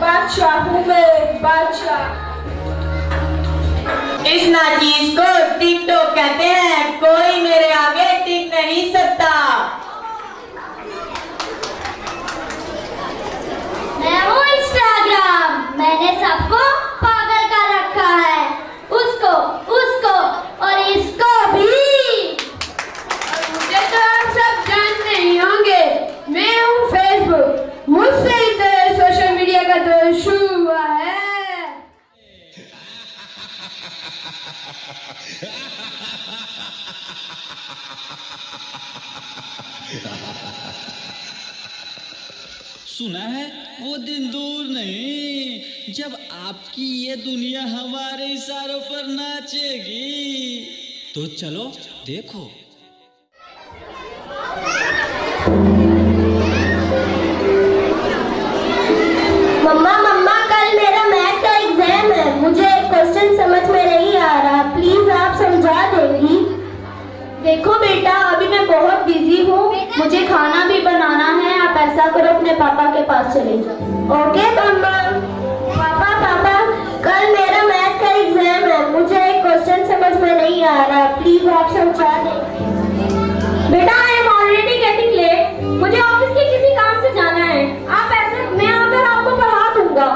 बादशाह मैं बादशाह इस नाचीज को टिकटॉक कहते हैं, कोई मेरे आगे टिक नहीं सकता मैं हूँ इंस्टाग्राम मैंने सबको पागल कर रखा है उसको उसको और इसको भी मुझे तो आप सब जानते ही होंगे मैं हूँ फेसबुक मुझसे ही तो सोशल मीडिया का दौर शुरू हुआ है सुना है वो दिन दूर नहीं। जब आपकी ये दुनिया हमारे इशारों पर नाचेगी। तो चलो, देखो। मम्मा मम्मा, कल मेरा मैथ का एग्ज़ाम है। मुझे एक क्वेश्चन समझ में नहीं आ रहा। प्लीज़ आप समझा देंगी। देखो बेटा, अभी मैं बहुत बिज़ी हूँ। मुझे खाना भी बनाना है। आप ऐसा करो, अपने पापा के पास चले जाओ। ओके मम्मा पापा पापा, कल मेरा मैथ का एग्ज़ाम है। मुझे एक क्वेश्चन समझ में नहीं आ रहा। प्लीज़ आप समझा दें। बेटा I am already getting late मुझे ऑफ़िस के किसी काम से जाना है। आप ऐसे, मैं आकर आपको पढ़ा दूँगा।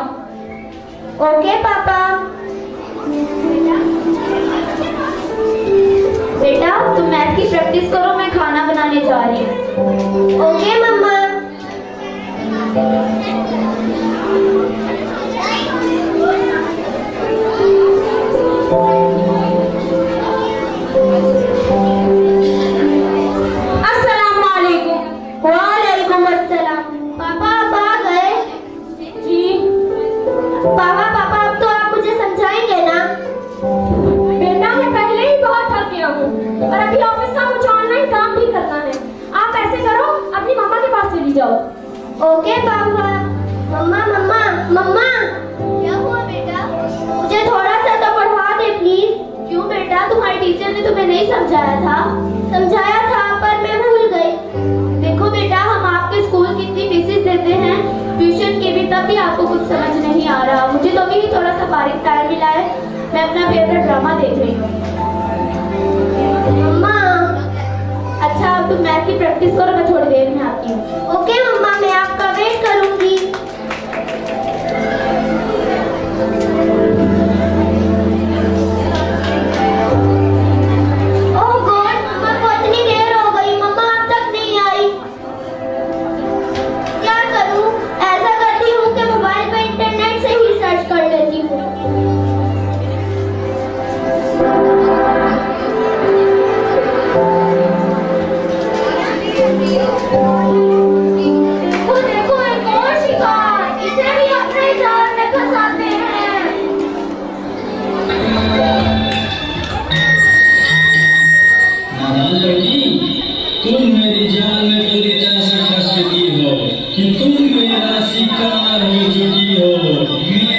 ओके पापा? बेटा, तुम मैथ की प्रैक्टिस करो, मैं खाना बनाने जा रही हूँ। Okay mamma? जाओ। Okay papa. मम्मा मम्मा मम्मा। क्या हुआ बेटा? मुझे थोड़ा सा तो पढ़ा दे प्लीज़ क्यों बेटा? तुम्हारी टीचर ने तुम्हें नहीं समझाया था। समझाया था, पर मैं भूल गई। देखो बेटा, हम आपके स्कूल कितनी फीसेस देते हैं। ट्यूशन की भी तब भी आपको कुछ समझ नहीं आ रहा। मुझे तो अभी थोड़ा सा बारीक टाइम मिला है। मैं अपना फेवरेट ड्रामा देख रही हूँ। मम्मा। अच्छा अब तुम मैथ की प्रैक्टिस करो, मैं थोड़ी देर में आती हूँ तुम मेरी शिकार हो चुकी हो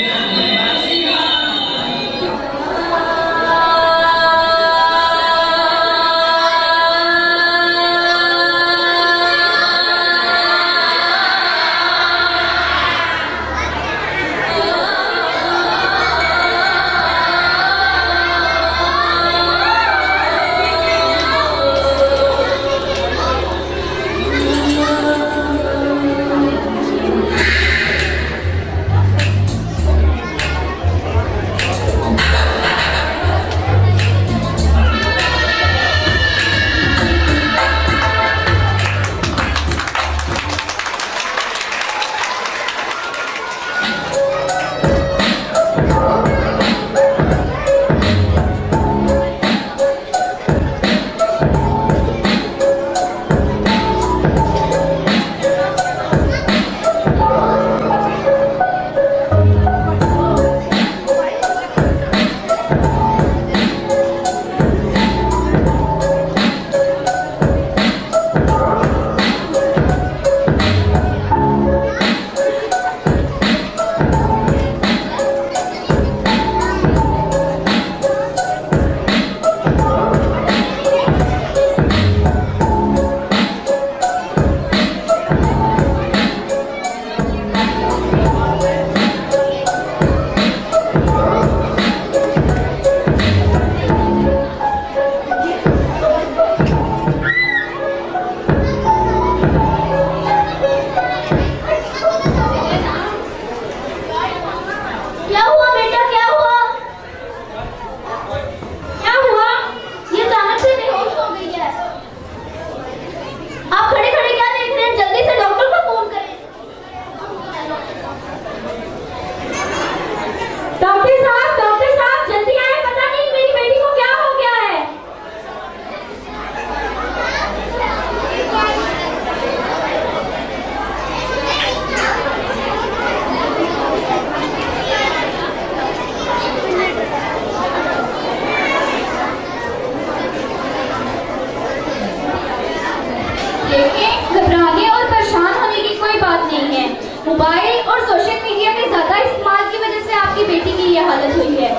यह हालत हुई है।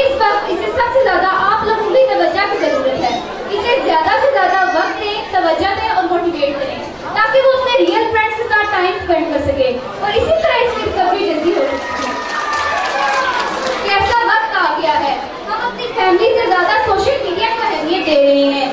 इस वक्त इसे सबसे ज़्यादा आप लोगों की तवज्जा की ज़रूरत है। इसे ज़्यादा से ज़्यादा वक्त दें, तवज्जा दें और मोटिवेट करें, ताकि वो अपने रियल फ्रेंड्स के साथ टाइम स्पेंड कर सके। और इसी तरह इसकी रिकवरी जल्दी हो सकती है। कैसा वक्त आ गया है। हम अपनी फैमिली से ज़्यादा सोशल मीडिया को अहमियत दे रहे हैं।